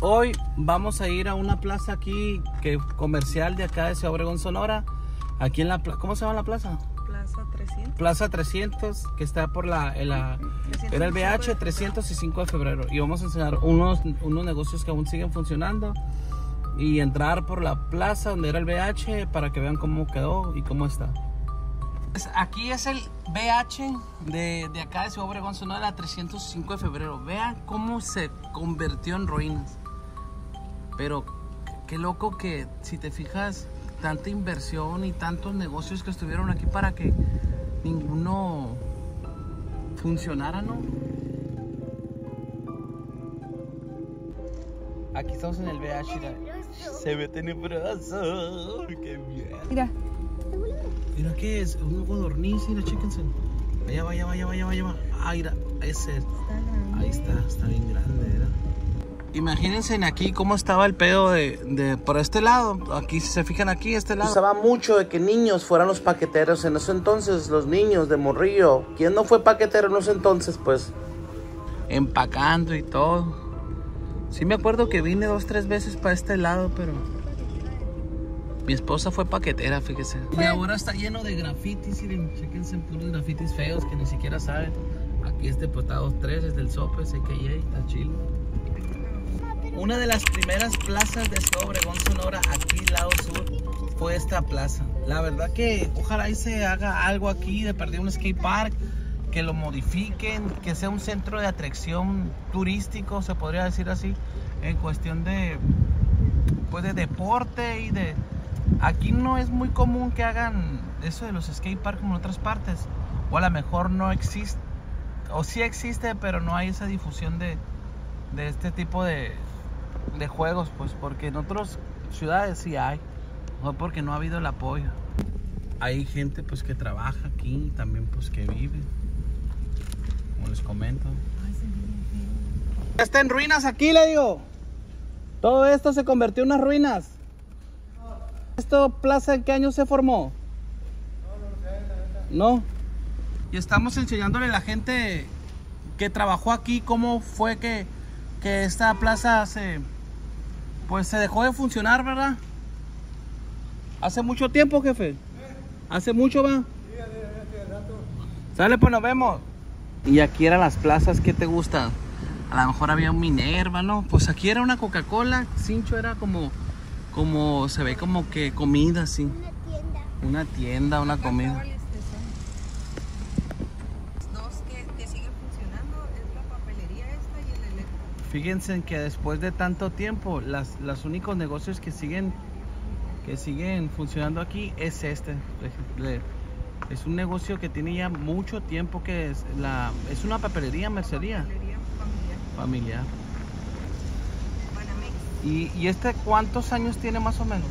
Hoy vamos a ir a una plaza aquí que comercial de acá de Ciudad Obregón, Sonora. Aquí en la plaza, ¿cómo se llama la plaza? Plaza 300. Plaza 300, que está por la, en la- era el BH 305 de febrero. Y vamos a enseñar unos, unos negocios que aún siguen funcionando y entrar por la plaza donde era el BH para que vean cómo quedó y cómo está. Pues Aquí es el BH de, de acá de Ciudad Obregón, Sonora, la 305 de febrero. Vean cómo se convirtió en ruinas. Pero qué loco que si te fijas, tanta inversión y tantos negocios que estuvieron aquí para que ninguno funcionara, ¿no? Aquí estamos en el BH. mira. Se ve tenebroso. Qué miedo. Mira, Mira qué es, un codorniz, mira, chéquense. Allá va, allá va, allá va, allá va, allá va. Ah, mira, ese. Ahí está, está bien grande, ¿verdad? Imagínense en aquí cómo estaba el pedo de, de por este lado. Aquí, si se fijan aquí, este lado. Usaba mucho de que niños fueran los paqueteros. En ese entonces, los niños de Morrillo. ¿Quién no fue paquetero en ese entonces? Pues empacando y todo. Sí me acuerdo que vine dos, tres veces para este lado, pero... Mi esposa fue paquetera, fíjese. Y ahora está lleno de grafitis, miren, chequense puros grafitis feos que ni siquiera saben. Aquí este potado 3 es del Sope, CKA, está chido. Una de las primeras plazas de Obregón, Sonora, aquí lado sur, fue esta plaza. La verdad que ojalá y se haga algo aquí, de perder un skate park, que lo modifiquen, que sea un centro de atracción turístico, se podría decir así, en cuestión de, pues de deporte y de... Aquí no es muy común que hagan eso de los skate park como en otras partes, o a lo mejor no existe, o sí existe, pero no hay esa difusión de, de este tipo de, de juegos, pues porque en otras ciudades sí hay, o porque no ha habido el apoyo. Hay gente pues que trabaja aquí también pues que vive, como les comento. Está en ruinas aquí, le digo. Todo esto se convirtió en unas ruinas. ¿Esto plaza en qué año se formó? No. Y estamos enseñándole a la gente que trabajó aquí cómo fue que, que esta plaza se pues se dejó de funcionar, ¿verdad? Hace mucho tiempo, jefe. Hace mucho, va. Sale, pues nos vemos. Y aquí eran las plazas, ¿qué te gusta? A lo mejor había un Minerva, ¿no? Pues aquí era una Coca-Cola, Cincho era como, como, se ve como que comida, sí. Una tienda. Una tienda, una comida. ¿Cuáles son? Dos que, que siguen funcionando es la papelería esta y el Fíjense que después de tanto tiempo, las, los únicos negocios que siguen, que siguen funcionando aquí es este. Es un negocio que tiene ya mucho tiempo que es la, es una papelería, mercería Papelería familiar. familiar. ¿Y, y este cuántos años tiene más o menos?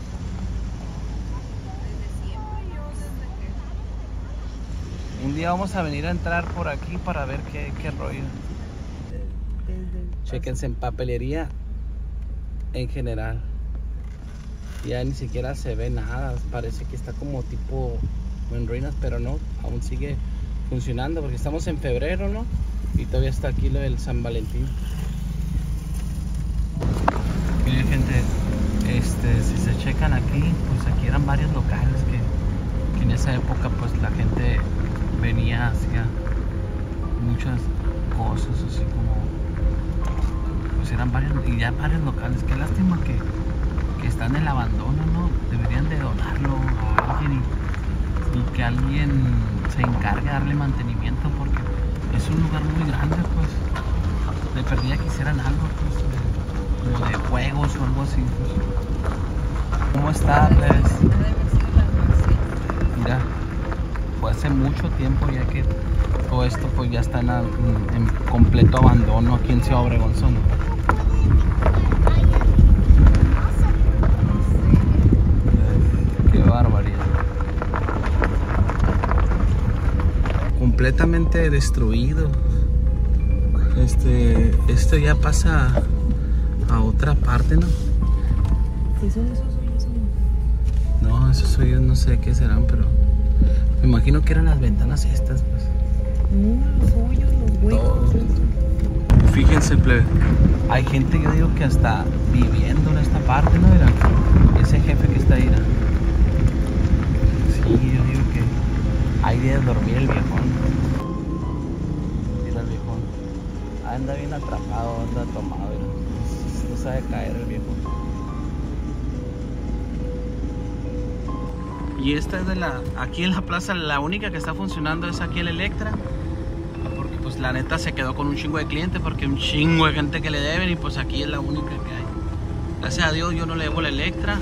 Un día vamos a venir a entrar por aquí para ver qué, qué rollo. Chequense en papelería en general. Ya ni siquiera se ve nada. Parece que está como tipo en ruinas, pero no, aún sigue funcionando porque estamos en febrero, ¿no? Y todavía está aquí lo del San Valentín. Miren gente, este, si se checan aquí, pues aquí eran varios locales que, que en esa época pues la gente venía, hacía muchas cosas así como pues eran varios y ya varios locales. Qué lástima que, que están en el abandono no deberían de donarlo a alguien y, y que alguien se encargue de darle mantenimiento porque es un lugar muy grande pues. De perdida que hicieran algo pues de- como de juegos o algo así pues. ¿cómo está Mira, fue hace mucho tiempo ya que todo esto pues ya está en, en- en completo abandono aquí en Ciudad Obregón, Sonora. Qué barbaridad. Completamente destruido. Este, esto ya pasa a otra parte, ¿no? ¿Qué son esos hoyos? No, esos hoyos no sé qué serán, pero me imagino que eran las ventanas estas, pues. Los hoyos, los huecos. Todo. Fíjense plebe. Hay gente, yo digo que hasta viviendo en esta parte, ¿no? Mira, ese jefe que está ahí, mira. Sí, yo digo que hay de dormir el viejón. Mira el viejón. Anda bien atrapado, anda tomado, mira. No sabe caer el viejón. Y esta es de la. Aquí en la plaza, la única que está funcionando es aquí el Electra. La neta se quedó con un chingo de clientes. Porque un chingo de gente que le deben. Y, pues, aquí es la única que hay. Gracias a Dios, yo no le debo la Electra.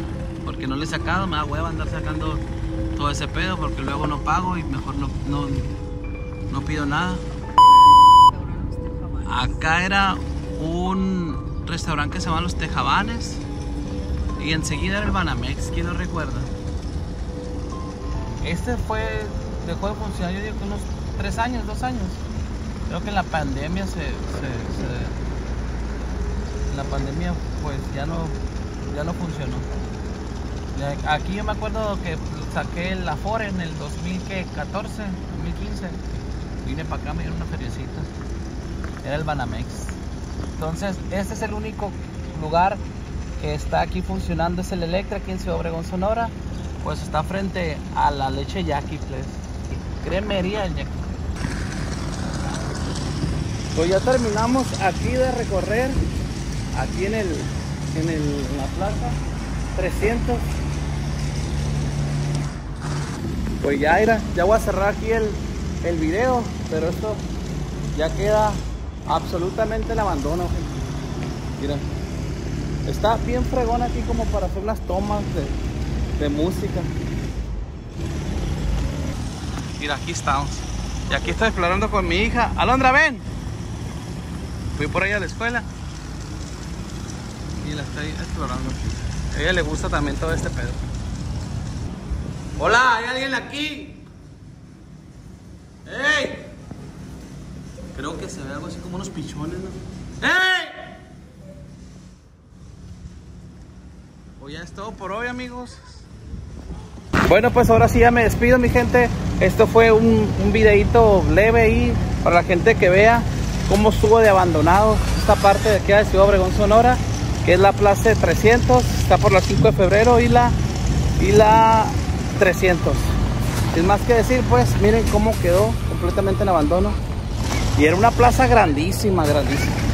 Porque no le he sacado. Me da hueva andar sacando todo ese pedo. Porque luego no pago. Y mejor no, no, no pido nada. Acá era un restaurante que se llama Los Tejabanes. Y enseguida era el Banamex. ¿Quién lo recuerda? Este fue, dejó de funcionar yo digo que unos tres años, dos años. Creo que la pandemia se, se- se- la pandemia pues ya no, ya no funcionó. Aquí yo me acuerdo que saqué el Afore en el 2014, 2015. Vine para acá, me dieron una feriecita. Era el Banamex. Entonces, este es el único lugar que está aquí funcionando, es el Electra aquí en Ciudad Obregón, Sonora. Pues está frente a la leche Jackie, pues. Cremería el Jackie. Pues ya terminamos aquí de recorrer, aquí en el, en el, la plaza 300. Pues ya era, ya voy a cerrar aquí el, el video, pero esto ya queda absolutamente el abandono. Mira, está bien fregón aquí como para hacer unas tomas de, de música. Mira, aquí estamos. Y aquí estoy explorando con mi hija. Alondra, ven. Fui por ella a la escuela. Y la estoy explorando. A ella le gusta también todo este pedo. Hola, ¿hay alguien aquí? ¡Ey! Creo que se ve algo así como unos pichones, ¿no? ¡Ey! Pues ya es todo por hoy, amigos. Bueno, pues ahora sí ya me despido, mi gente. Esto fue un, un videito leve ahí para la gente que vea cómo estuvo de abandonado esta parte de aquí de Ciudad Obregón, Sonora, que es la Plaza de 300. Está por la 5 de febrero y la, y la 300. Sin más que decir, pues miren cómo quedó completamente en abandono. Y era una plaza grandísima, grandísima.